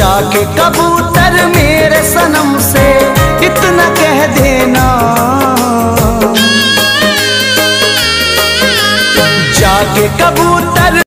जाके कबूतर मेरे सनम से इतना कह देना। जाके कबूतर